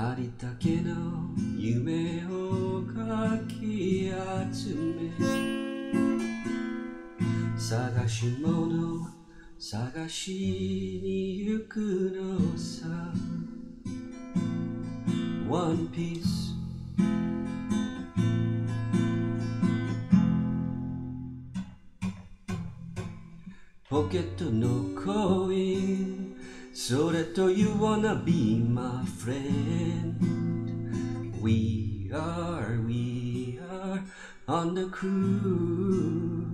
ありたけの夢をかき集め探し物探しに行くのさ。One Piece ポケットのコ So that you wanna be my friend? We are, we are on the cruise.